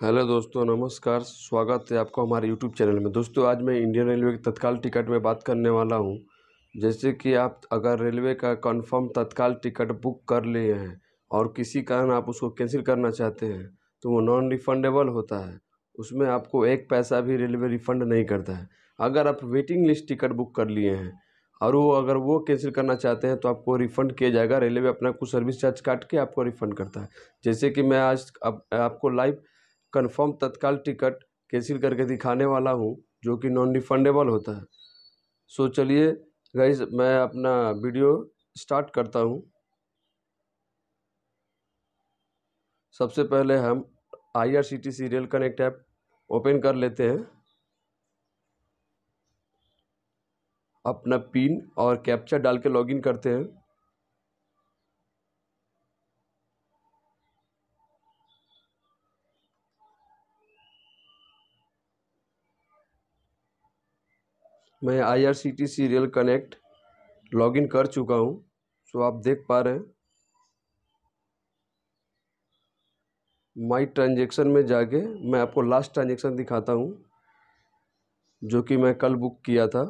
Hello दोस्तों, नमस्कार। स्वागत है आपको हमारे यूट्यूब चैनल में। दोस्तों, आज मैं इंडियन रेलवे के तत्काल टिकट में बात करने वाला हूँ। जैसे कि आप अगर रेलवे का कंफर्म तत्काल टिकट बुक कर लिए हैं और किसी कारण आप उसको कैंसिल करना चाहते हैं तो वो नॉन रिफंडेबल होता है। उसमें आपको एक पैसा भी रेलवे रिफ़ंड नहीं करता है। अगर आप वेटिंग लिस्ट टिकट बुक कर लिए हैं और वो अगर वो कैंसिल करना चाहते हैं तो आपको रिफ़ंड किया जाएगा। रेलवे अपना कुछ सर्विस चार्ज काट के आपको रिफ़ंड करता है। जैसे कि मैं आज अब आपको live confirm Tatkal ticket cancel करके दिखाने वाला हूँ, जो कि नॉन रिफंडेबल होता है। सो चलिए गाइज़ मैं अपना वीडियो स्टार्ट करता हूँ। सबसे पहले हम I R C T C rail connect app open कर लेते हैं। अपना पिन और कैप्चर डाल के लॉगिन करते हैं। मैं I R C T C rail connect login कर चुका हूँ। सो आप देख पा रहे हैं। माई ट्रांजेक्शन में जाके मैं आपको लास्ट ट्रांजेक्शन दिखाता हूँ, जो कि मैं कल बुक किया था।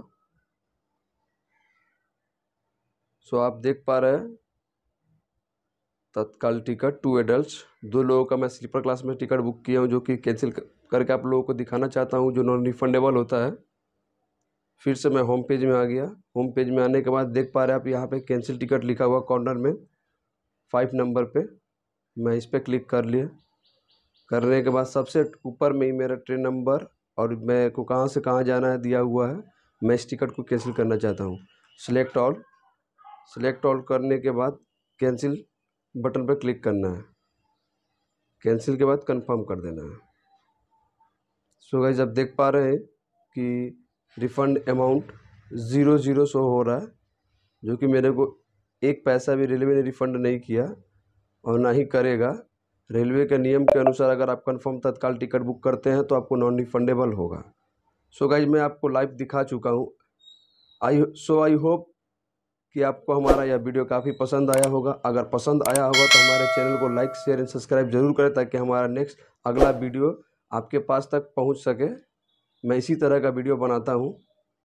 सो आप देख पा रहे हैं, तत्काल टिकट टू एडल्ट दो लोगों का मैं स्लीपर क्लास में टिकट बुक किया हूँ, जो कि कैंसिल करके आप लोगों को दिखाना चाहता हूँ, जो नॉन रिफंडेबल होता है। फिर से मैं होम पेज में आ गया। होम पेज में आने के बाद देख पा रहे हैं आप यहाँ पे कैंसिल टिकट लिखा हुआ कॉर्नर में फाइव नंबर पे। मैं इस पर क्लिक कर लिया। करने के बाद सबसे ऊपर में ही मेरा ट्रेन नंबर और मैं को कहाँ से कहाँ जाना है दिया हुआ है, मैं इस टिकट को कैंसिल करना चाहता हूँ। सिलेक्ट ऑल सिलेक्ट ऑल करने के बाद कैंसिल बटन पर क्लिक करना है। कैंसिल के बाद कंफर्म कर देना है। सो गाइज़ अब देख पा रहे हैं कि refund amount zero zero show हो रहा है, जो कि मेरे को एक पैसा भी रेलवे ने रिफ़ंड नहीं किया और ना ही करेगा। रेलवे के नियम के अनुसार अगर आप कंफर्म तत्काल टिकट बुक करते हैं तो आपको नॉन रिफंडेबल होगा। सो गाइज़ मैं आपको लाइव दिखा चुका हूँ। आई सो आई होप कि आपको हमारा यह वीडियो काफ़ी पसंद आया होगा। अगर पसंद आया होगा तो हमारे चैनल को लाइक शेयर एंड सब्सक्राइब ज़रूर करें, ताकि हमारा नेक्स्ट अगला वीडियो आपके पास तक पहुँच सके। मैं इसी तरह का वीडियो बनाता हूँ।